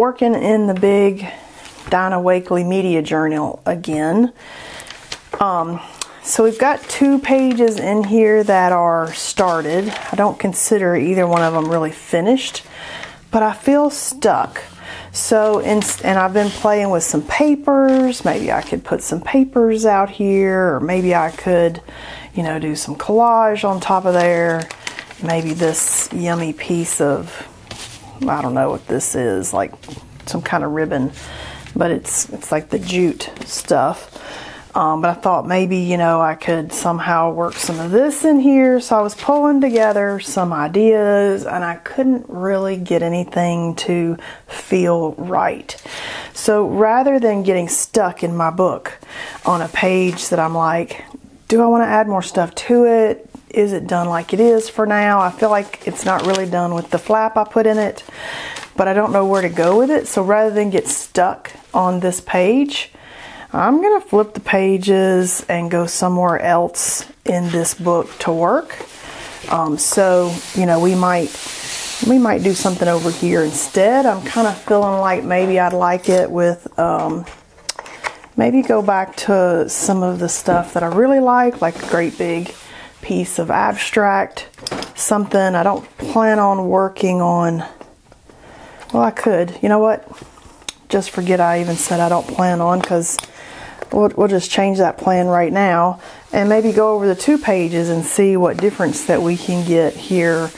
working in the big Dina Wakley Media Journal again. Um, so we've got two pages in here that are started. I don't consider either one of them really finished, but I feel stuck. So, and I've been playing with some papers. Maybe I could put some papers out here, or maybe I could, you know, do some collage on top of there. Maybe this yummy piece of, I don't know what this is, like some kind of ribbon, but it's it's like the jute stuff. Um, but I thought maybe, you know, I could somehow work some of this in here. So I was pulling together some ideas and I couldn't really get anything to feel right. So rather than getting stuck in my book on a page that I'm like, do I want to add more stuff to it? Is it done like it is for now? I feel like it's not really done with the flap I put in it, but I don't know where to go with it. So rather than get stuck on this page, I'm going to flip the pages and go somewhere else in this book to work. Um, so, you know, we might we might do something over here instead. I'm kind of feeling like maybe I'd like it with um, maybe go back to some of the stuff that I really like, like a great big piece of abstract, something I don't plan on working on. Well, I could. You know what? Just forget I even said I don't plan on because we'll, we'll just change that plan right now and maybe go over the two pages and see what difference that we can get here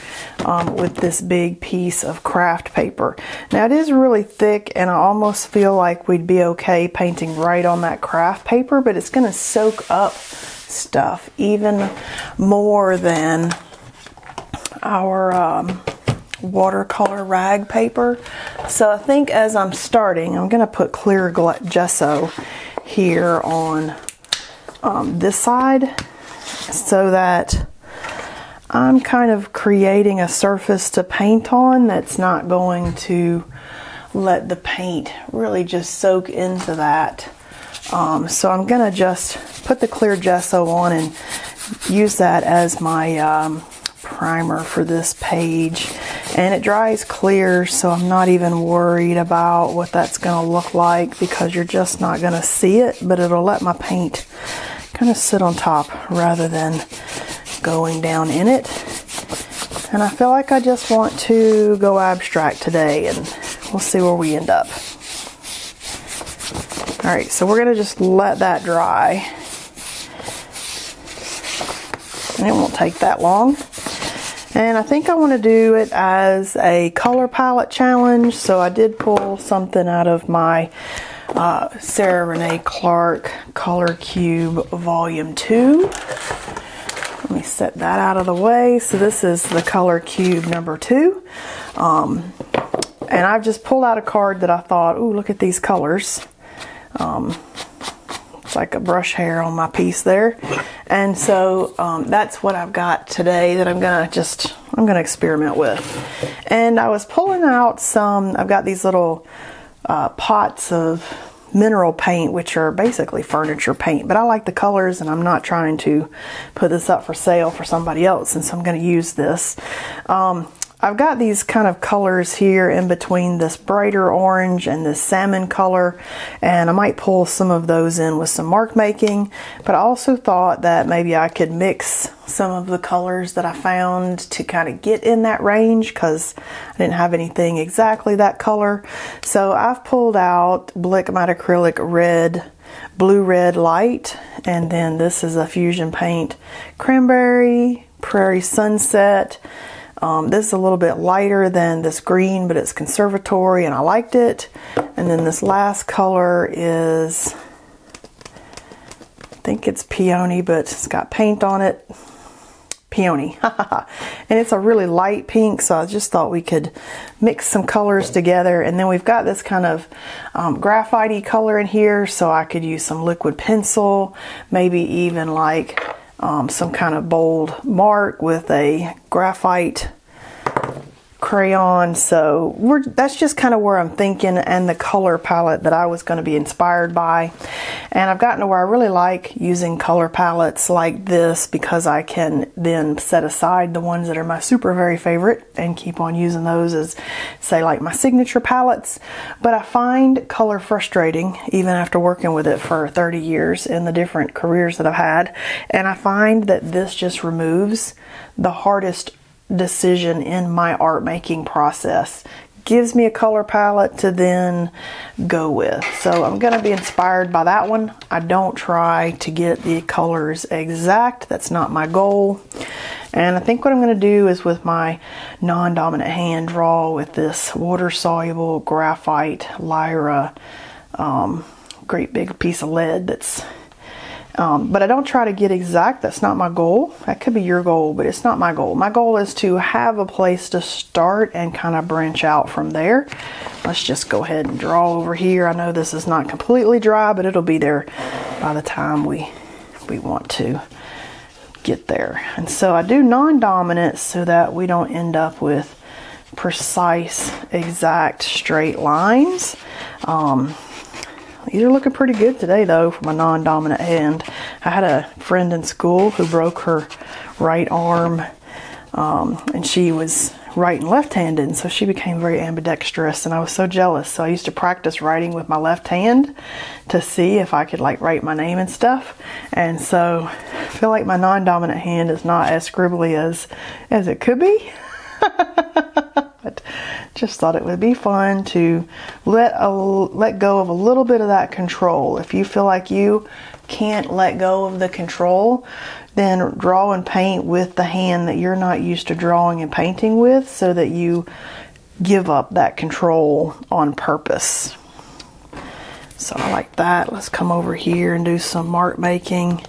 um, with this big piece of craft paper. Now it is really thick and I almost feel like we'd be okay painting right on that craft paper, but it's going to soak up stuff even more than our um, watercolor rag paper. So I think as I'm starting, I'm going to put clear gesso here on um, this side so that I'm kind of creating a surface to paint on that's not going to let the paint really just soak into that. Um, so I'm going to just put the clear gesso on and use that as my um, primer for this page. And it dries clear so I'm not even worried about what that's going to look like because you're just not going to see it but it'll let my paint kind of sit on top rather than going down in it. And I feel like I just want to go abstract today and we'll see where we end up alright so we're gonna just let that dry and it won't take that long and I think I want to do it as a color palette challenge. So I did pull something out of my uh, Sarah Renae Clark Color Cube Volume 2. Let me set that out of the way. So this is the Color Cube number 2. Um, and I've just pulled out a card that I thought, ooh, look at these colors. Um, it's like a brush hair on my piece there. And so um, that's what I've got today that I'm gonna just, I'm gonna experiment with. And I was pulling out some, I've got these little uh, pots of mineral paint, which are basically furniture paint, but I like the colors and I'm not trying to put this up for sale for somebody else, and so I'm going to use this. Um, I've got these kind of colors here in between this brighter orange and this salmon color and I might pull some of those in with some mark making but I also thought that maybe I could mix some of the colors that I found to kind of get in that range because I didn't have anything exactly that color. So I've pulled out Blick Matte Acrylic Red Blue Red Light and then this is a Fusion Paint. Cranberry Prairie Sunset um, this is a little bit lighter than this green, but it's conservatory and I liked it. And then this last color is, I think it's peony, but it's got paint on it. Peony. and it's a really light pink, so I just thought we could mix some colors together. And then we've got this kind of um, graphite color in here, so I could use some liquid pencil, maybe even like um, some kind of bold mark with a graphite crayon. So that's just kind of where I'm thinking and the color palette that I was going to be inspired by. And I've gotten to where I really like using color palettes like this because I can then set aside the ones that are my super very favorite and keep on using those as say like my signature palettes. But I find color frustrating even after working with it for 30 years in the different careers that I've had. And I find that this just removes the hardest decision in my art making process. Gives me a color palette to then go with. So I'm going to be inspired by that one. I don't try to get the colors exact. That's not my goal. And I think what I'm going to do is with my non-dominant hand draw with this water-soluble graphite Lyra um, great big piece of lead that's um, but I don't try to get exact. That's not my goal. That could be your goal, but it's not my goal. My goal is to have a place to start and kind of branch out from there. Let's just go ahead and draw over here. I know this is not completely dry, but it'll be there by the time we, we want to get there. And so I do non-dominant so that we don't end up with precise, exact straight lines. Um, these are looking pretty good today though for my non-dominant hand. I had a friend in school who broke her right arm um, and she was right and left-handed and so she became very ambidextrous and I was so jealous so I used to practice writing with my left hand to see if I could like write my name and stuff and so I feel like my non-dominant hand is not as scribbly as as it could be just thought it would be fun to let a, let go of a little bit of that control. If you feel like you can't let go of the control, then draw and paint with the hand that you're not used to drawing and painting with so that you give up that control on purpose. So I like that. Let's come over here and do some mark making.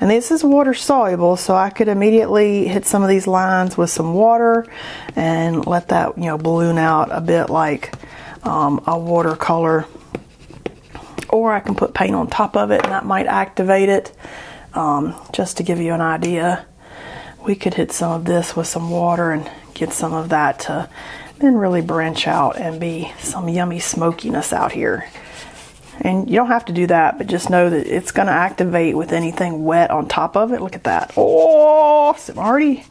And this is water soluble, so I could immediately hit some of these lines with some water and let that, you know, balloon out a bit like um, a watercolor. Or I can put paint on top of it and that might activate it. Um, just to give you an idea, we could hit some of this with some water and get some of that to then really branch out and be some yummy smokiness out here. And you don't have to do that, but just know that it's going to activate with anything wet on top of it. Look at that. Oh, I'm already,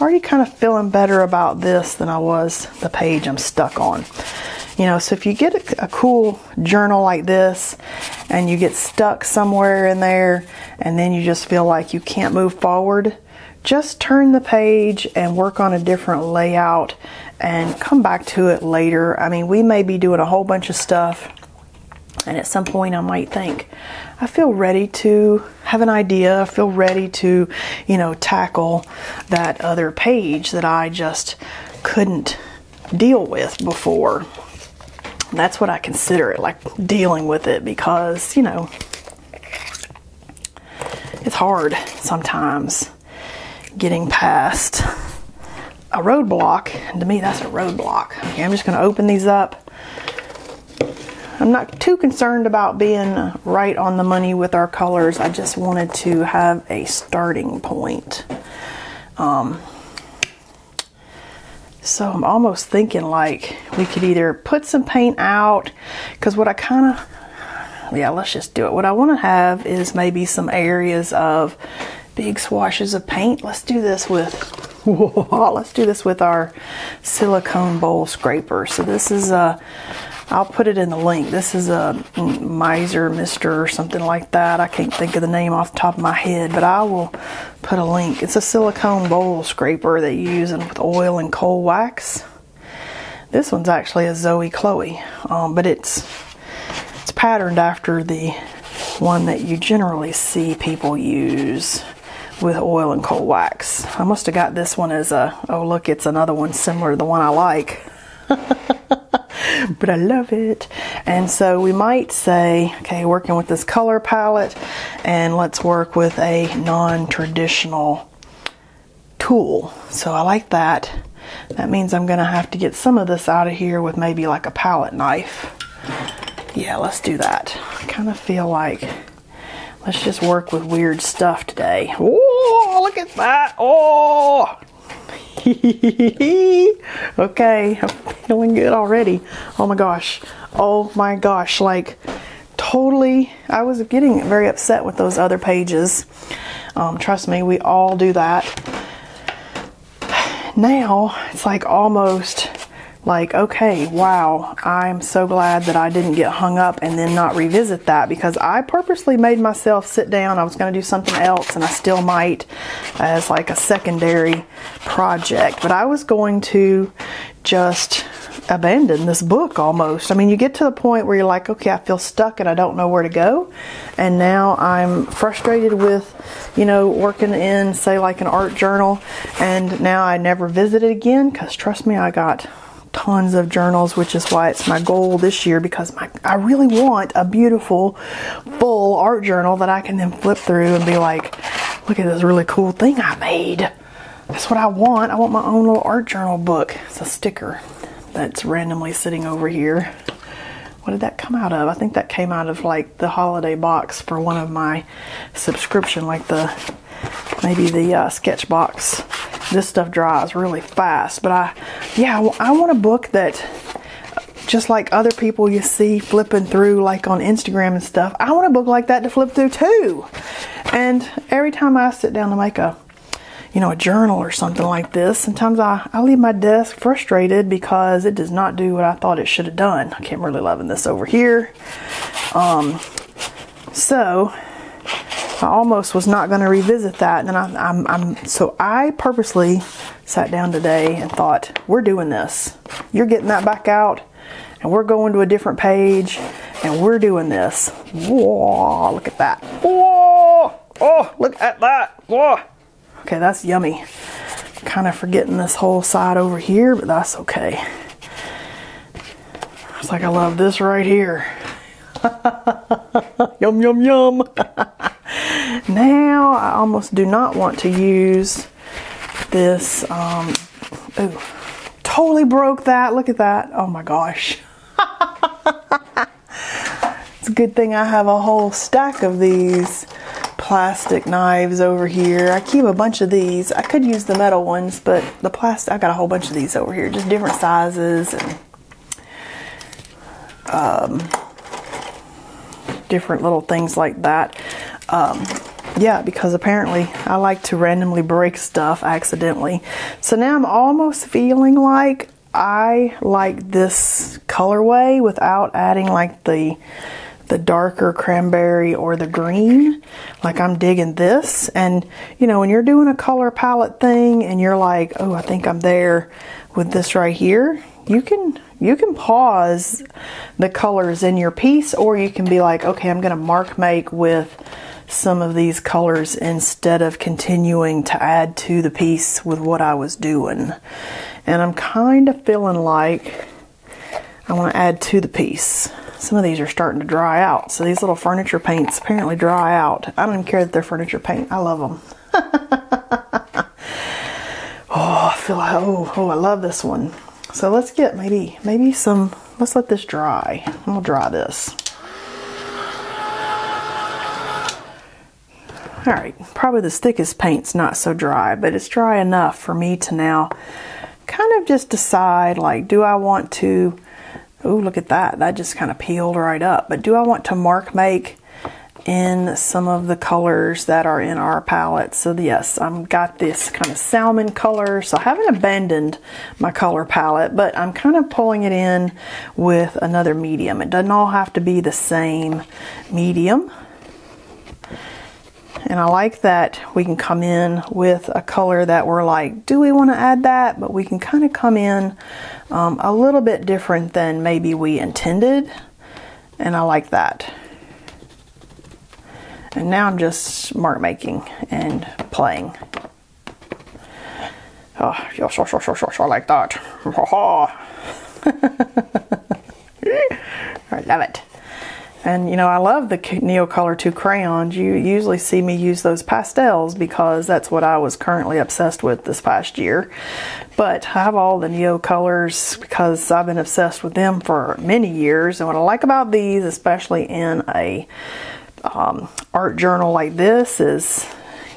already kind of feeling better about this than I was the page I'm stuck on. You know, so if you get a, a cool journal like this and you get stuck somewhere in there and then you just feel like you can't move forward, just turn the page and work on a different layout and come back to it later. I mean, we may be doing a whole bunch of stuff and at some point, I might think, I feel ready to have an idea. I feel ready to, you know, tackle that other page that I just couldn't deal with before. That's what I consider it, like dealing with it, because, you know, it's hard sometimes getting past a roadblock. And to me, that's a roadblock. Okay, I'm just going to open these up I'm not too concerned about being right on the money with our colors. I just wanted to have a starting point. Um, so I'm almost thinking like we could either put some paint out because what I kind of, yeah, let's just do it. What I want to have is maybe some areas of big swashes of paint. Let's do this with, let's do this with our silicone bowl scraper. So this is a, I'll put it in the link. This is a Miser Mister or something like that. I can't think of the name off the top of my head, but I will put a link. It's a silicone bowl scraper that you use with oil and cold wax. This one's actually a Zoe Chloe, um, but it's it's patterned after the one that you generally see people use with oil and cold wax. I must have got this one as a, oh look, it's another one similar to the one I like. but I love it. And so we might say, okay, working with this color palette, and let's work with a non-traditional tool. So I like that. That means I'm to have to get some of this out of here with maybe like a palette knife. Yeah, let's do that. I kind of feel like let's just work with weird stuff today. Oh, look at that. Oh. okay, I'm feeling good already. Oh my gosh. Oh my gosh. Like, totally, I was getting very upset with those other pages. Um, trust me, we all do that. Now, it's like almost like, okay, wow, I'm so glad that I didn't get hung up and then not revisit that because I purposely made myself sit down. I was going to do something else and I still might as like a secondary project, but I was going to just abandon this book almost. I mean, you get to the point where you're like, okay, I feel stuck and I don't know where to go. And now I'm frustrated with, you know, working in, say, like an art journal. And now I never visit it again because trust me, I got tons of journals, which is why it's my goal this year because my, I really want a beautiful, full art journal that I can then flip through and be like, look at this really cool thing I made. That's what I want. I want my own little art journal book. It's a sticker that's randomly sitting over here. What did that come out of? I think that came out of like the holiday box for one of my subscription, like the maybe the uh, sketch box. This stuff dries really fast, but I, yeah, I want a book that just like other people you see flipping through like on Instagram and stuff. I want a book like that to flip through too. And every time I sit down to make a you know, a journal or something like this, sometimes I, I leave my desk frustrated because it does not do what I thought it should have done. I can't really loving this over here. Um, so I almost was not going to revisit that. And I, I'm, I'm, so I purposely sat down today and thought, we're doing this. You're getting that back out and we're going to a different page and we're doing this. Whoa, look at that. Whoa, oh, look at that. Whoa. Okay, that's yummy. Kind of forgetting this whole side over here, but that's okay. It's like I love this right here. yum, yum, yum. now, I almost do not want to use this. Um, ooh, totally broke that. Look at that. Oh my gosh. it's a good thing I have a whole stack of these plastic knives over here. I keep a bunch of these. I could use the metal ones, but the plastic, I got a whole bunch of these over here, just different sizes and um, different little things like that. Um, yeah, because apparently I like to randomly break stuff accidentally. So now I'm almost feeling like I like this colorway without adding like the the darker cranberry or the green. Like I'm digging this. And you know, when you're doing a color palette thing and you're like, oh, I think I'm there with this right here, you can you can pause the colors in your piece or you can be like, okay, I'm gonna mark make with some of these colors instead of continuing to add to the piece with what I was doing. And I'm kind of feeling like I want to add to the piece. Some of these are starting to dry out. So these little furniture paints apparently dry out. I don't even care that they're furniture paint. I love them. oh, I feel like, oh, oh, I love this one. So let's get maybe, maybe some, let's let this dry. I'm gonna dry this. All right, probably the thickest paint's not so dry, but it's dry enough for me to now kind of just decide like, do I want to Oh, look at that. That just kind of peeled right up. But do I want to mark make in some of the colors that are in our palette? So yes, I've got this kind of salmon color. So I haven't abandoned my color palette, but I'm kind of pulling it in with another medium. It doesn't all have to be the same medium. And I like that we can come in with a color that we're like, do we want to add that? But we can kind of come in um, a little bit different than maybe we intended. And I like that. And now I'm just mark making and playing. Oh, yes, yes, yes, yes, yes, I like that. I love it. And you know, I love the Neocolor 2 crayons. You usually see me use those pastels because that's what I was currently obsessed with this past year. But I have all the Neocolors because I've been obsessed with them for many years. And what I like about these, especially in a um, art journal like this, is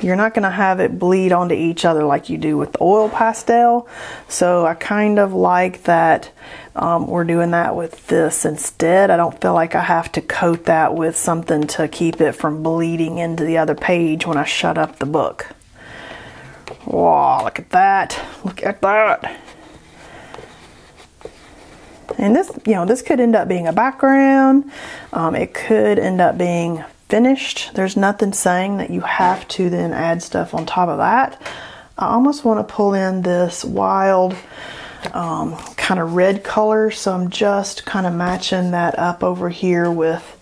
you're not going to have it bleed onto each other like you do with the oil pastel. So I kind of like that um, we're doing that with this instead. I don't feel like I have to coat that with something to keep it from bleeding into the other page when I shut up the book. Wow, look at that. Look at that. And this, you know, this could end up being a background. Um, it could end up being finished. There's nothing saying that you have to then add stuff on top of that. I almost want to pull in this wild um, kind of red color. So I'm just kind of matching that up over here with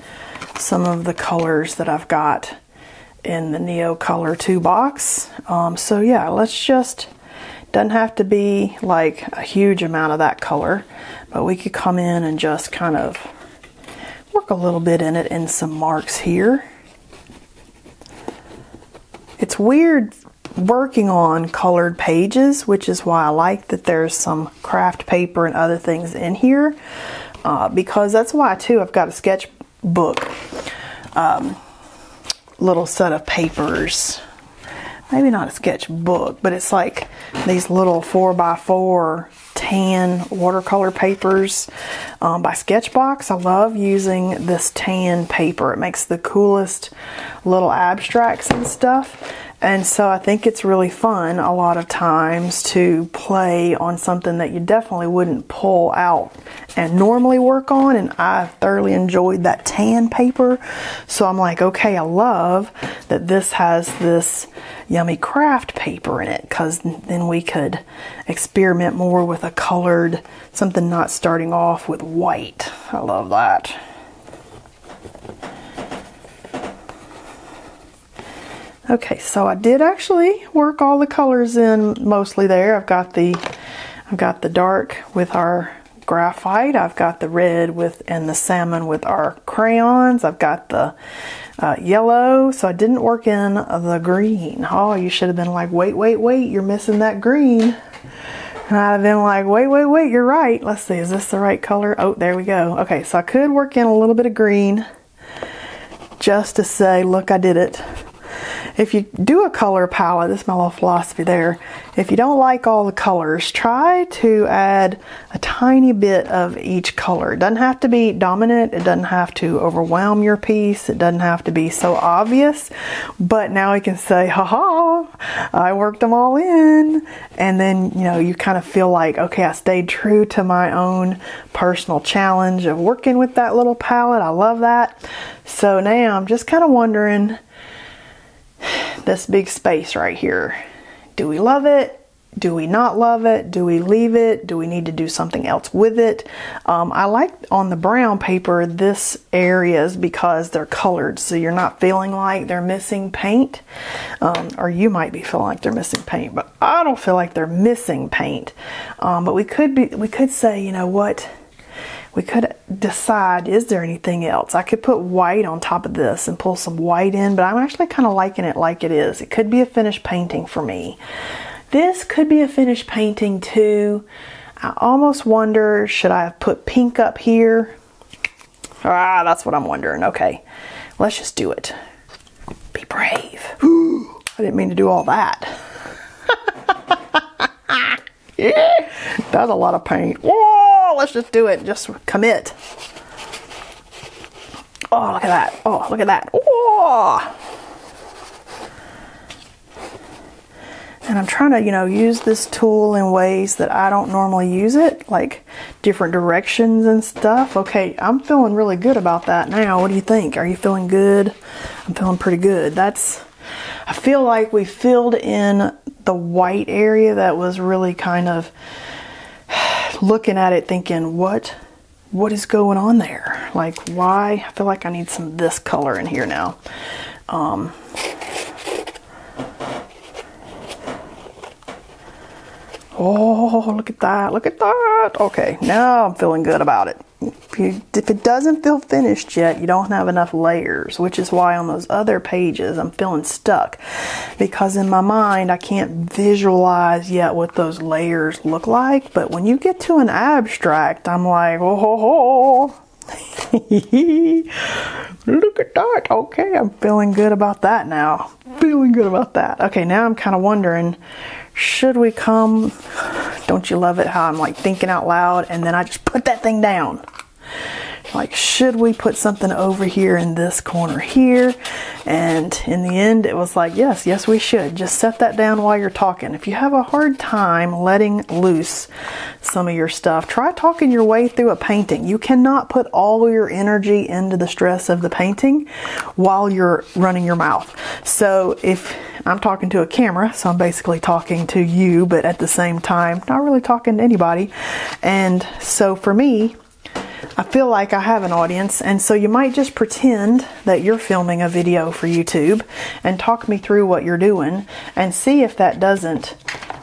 some of the colors that I've got in the Neo Color 2 box. Um, so yeah, let's just, doesn't have to be like a huge amount of that color, but we could come in and just kind of work a little bit in it in some marks here. It's weird working on colored pages, which is why I like that there's some craft paper and other things in here. Uh, because that's why too I've got a sketchbook um, little set of papers. Maybe not a sketchbook, but it's like these little 4x4 tan watercolor papers um, by Sketchbox. I love using this tan paper. It makes the coolest little abstracts and stuff. And so I think it's really fun a lot of times to play on something that you definitely wouldn't pull out and normally work on. And I thoroughly enjoyed that tan paper. So I'm like, okay, I love that this has this yummy craft paper in it because then we could experiment more with a colored, something not starting off with white. I love that. Okay, so I did actually work all the colors in mostly there. I've got the I've got the dark with our graphite. I've got the red with and the salmon with our crayons. I've got the uh, yellow, so I didn't work in the green. Oh, you should have been like, wait, wait, wait, you're missing that green. And I'd have been like, wait, wait, wait, you're right. Let's see, is this the right color? Oh, there we go. Okay, so I could work in a little bit of green just to say, look, I did it if you do a color palette, this is my little philosophy there, if you don't like all the colors, try to add a tiny bit of each color. It doesn't have to be dominant, it doesn't have to overwhelm your piece, it doesn't have to be so obvious, but now we can say, haha, I worked them all in. And then, you know, you kind of feel like, okay, I stayed true to my own personal challenge of working with that little palette. I love that. So now I'm just kind of wondering, this big space right here. Do we love it? Do we not love it? Do we leave it? Do we need to do something else with it? Um, I like on the brown paper this areas because they're colored, so you're not feeling like they're missing paint. Um, or you might be feeling like they're missing paint, but I don't feel like they're missing paint. Um, but we could be, we could say, you know what? We could decide is there anything else? I could put white on top of this and pull some white in but I'm actually kind of liking it like it is. It could be a finished painting for me. This could be a finished painting too. I almost wonder should I have put pink up here? Ah that's what I'm wondering. Okay let's just do it. Be brave. I didn't mean to do all that that's a lot of paint Whoa! let's just do it. Just commit. Oh, look at that. Oh, look at that. Oh. And I'm trying to, you know, use this tool in ways that I don't normally use it, like different directions and stuff. Okay, I'm feeling really good about that now. What do you think? Are you feeling good? I'm feeling pretty good. That's, I feel like we filled in the white area that was really kind of looking at it thinking, what what is going on there? Like why? I feel like I need some this color in here now. Um, oh, look at that. Look at that. Okay, now I'm feeling good about it if, you, if it doesn't feel finished yet, you don't have enough layers, which is why on those other pages I'm feeling stuck because in my mind I can't visualize yet what those layers look like. But when you get to an abstract, I'm like, oh, ho, ho. Look at that. Okay, I'm feeling good about that now. Feeling good about that. Okay, now I'm kind of wondering should we come? Don't you love it how I'm like thinking out loud and then I just put that thing down? like should we put something over here in this corner here and in the end it was like yes yes we should. Just set that down while you're talking. If you have a hard time letting loose some of your stuff try talking your way through a painting. You cannot put all your energy into the stress of the painting while you're running your mouth. So if I'm talking to a camera so I'm basically talking to you but at the same time not really talking to anybody. And so for me I feel like I have an audience, and so you might just pretend that you're filming a video for YouTube and talk me through what you're doing and see if that doesn't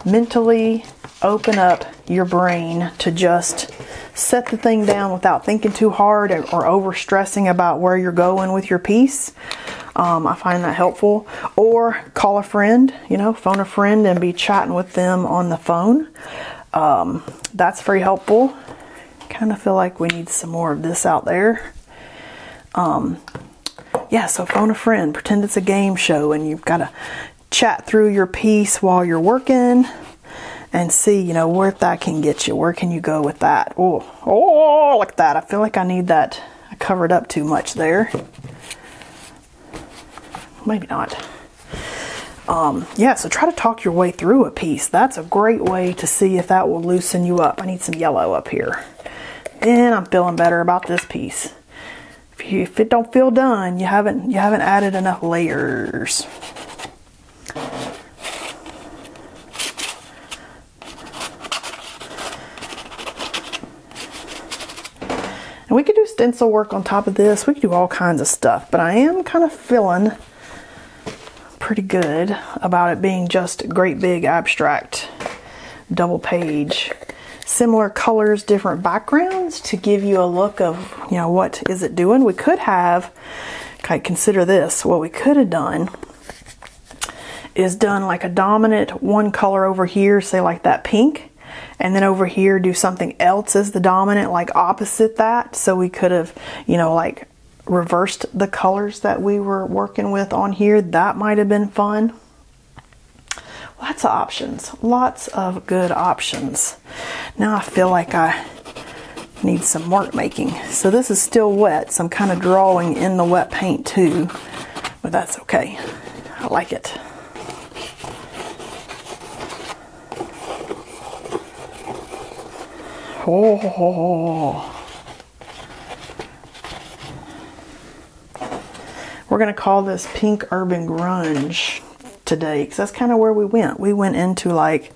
mentally open up your brain to just set the thing down without thinking too hard or over stressing about where you're going with your piece. Um, I find that helpful. Or call a friend, you know, phone a friend and be chatting with them on the phone. Um, that's very helpful kind of feel like we need some more of this out there. Um, yeah, so phone a friend, pretend it's a game show, and you've got to chat through your piece while you're working and see, you know, where that can get you. Where can you go with that? Oh, oh, like that. I feel like I need that. I covered up too much there. Maybe not. Um, yeah, so try to talk your way through a piece. That's a great way to see if that will loosen you up. I need some yellow up here. And I'm feeling better about this piece. If, you, if it don't feel done, you haven't you haven't added enough layers. And we could do stencil work on top of this. We could do all kinds of stuff, but I am kind of feeling pretty good about it being just great big abstract double page similar colors, different backgrounds to give you a look of, you know, what is it doing. We could have, okay, consider this, what we could have done is done like a dominant one color over here, say like that pink, and then over here do something else as the dominant, like opposite that. So we could have, you know, like reversed the colors that we were working with on here. That might have been fun lots of options, lots of good options. Now I feel like I need some mark making. So this is still wet, so I'm kind of drawing in the wet paint too, but that's okay. I like it. Oh. We're going to call this Pink Urban Grunge today because that's kind of where we went. We went into like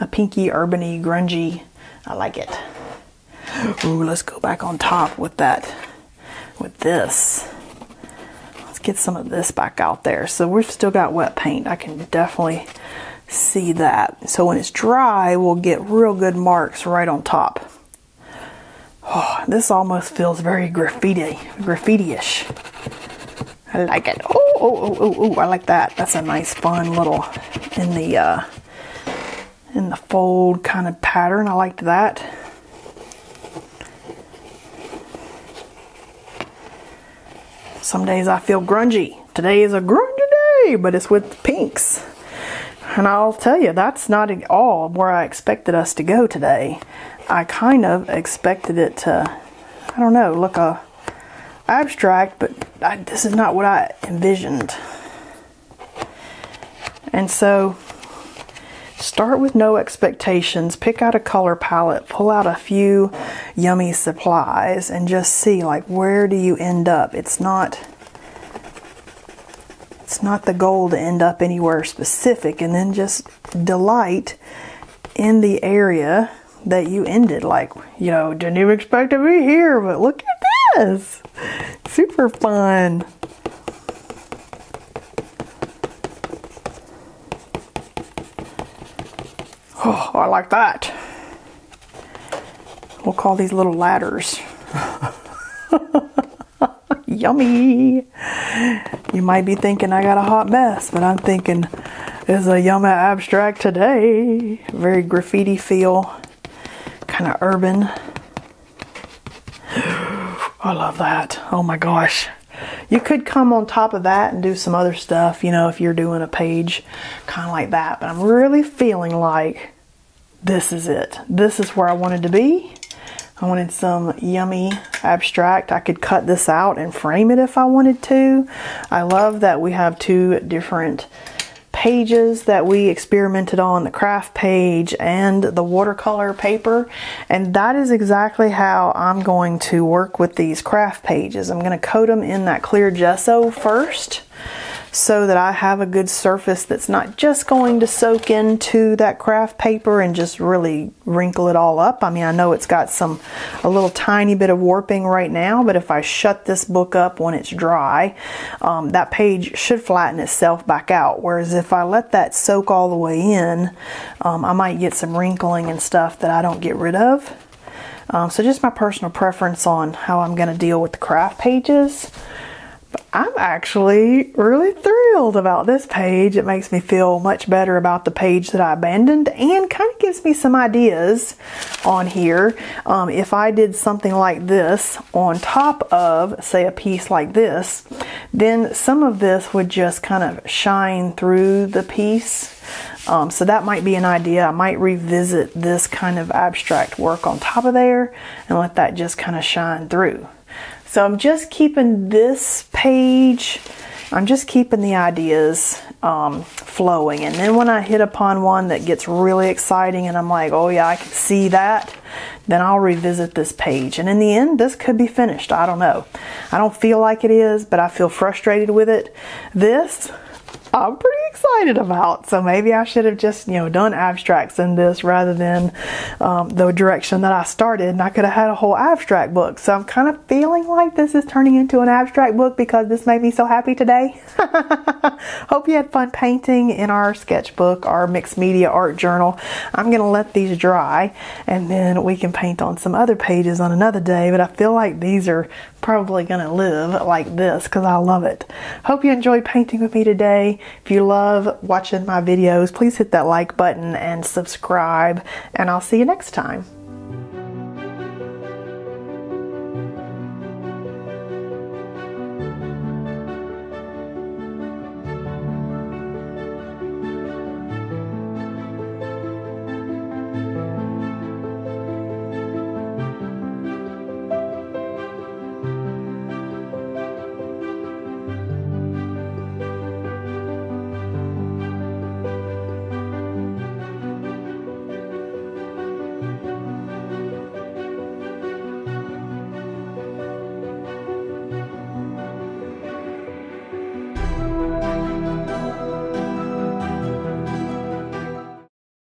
a pinky, urbany, grungy. I like it. Ooh, let's go back on top with that, with this. Let's get some of this back out there. So we've still got wet paint. I can definitely see that. So when it's dry, we'll get real good marks right on top. Oh, this almost feels very graffiti, graffiti-ish. I like it. Oh, oh, oh, oh, oh, I like that. That's a nice fun little in the uh, in the fold kind of pattern. I liked that. Some days I feel grungy. Today is a grungy day, but it's with pinks. And I'll tell you, that's not at all where I expected us to go today. I kind of expected it to, I don't know, look a abstract, but I, this is not what I envisioned. And so start with no expectations, pick out a color palette, pull out a few yummy supplies and just see like where do you end up? It's not it's not the goal to end up anywhere specific and then just delight in the area that you ended like, you know, didn't even expect to be here, but look at this. Super fun. Oh, I like that. We'll call these little ladders. Yummy. You might be thinking I got a hot mess, but I'm thinking it's a yummy abstract today. Very graffiti feel, kind of urban. I love that. Oh my gosh. You could come on top of that and do some other stuff, you know, if you're doing a page kind of like that. But I'm really feeling like this is it. This is where I wanted to be. I wanted some yummy abstract. I could cut this out and frame it if I wanted to. I love that we have two different pages that we experimented on the craft page and the watercolor paper and that is exactly how I'm going to work with these craft pages. I'm going to coat them in that clear gesso first so that I have a good surface that's not just going to soak into that craft paper and just really wrinkle it all up. I mean, I know it's got some, a little tiny bit of warping right now, but if I shut this book up when it's dry, um, that page should flatten itself back out. Whereas if I let that soak all the way in, um, I might get some wrinkling and stuff that I don't get rid of. Um, so just my personal preference on how I'm going to deal with the craft pages. I'm actually really thrilled about this page. It makes me feel much better about the page that I abandoned and kind of gives me some ideas on here. Um, if I did something like this on top of, say, a piece like this, then some of this would just kind of shine through the piece. Um, so that might be an idea. I might revisit this kind of abstract work on top of there and let that just kind of shine through. So I'm just keeping this page, I'm just keeping the ideas um, flowing. And then when I hit upon one that gets really exciting and I'm like, oh yeah, I can see that, then I'll revisit this page. And in the end, this could be finished. I don't know. I don't feel like it is, but I feel frustrated with it. This, I'm pretty excited about. So maybe I should have just, you know, done abstracts in this rather than um, the direction that I started. And I could have had a whole abstract book. So I'm kind of feeling like this is turning into an abstract book because this made me so happy today. Hope you had fun painting in our sketchbook, our mixed media art journal. I'm going to let these dry and then we can paint on some other pages on another day. But I feel like these are probably going to live like this because I love it. Hope you enjoyed painting with me today. If you love watching my videos, please hit that like button and subscribe, and I'll see you next time.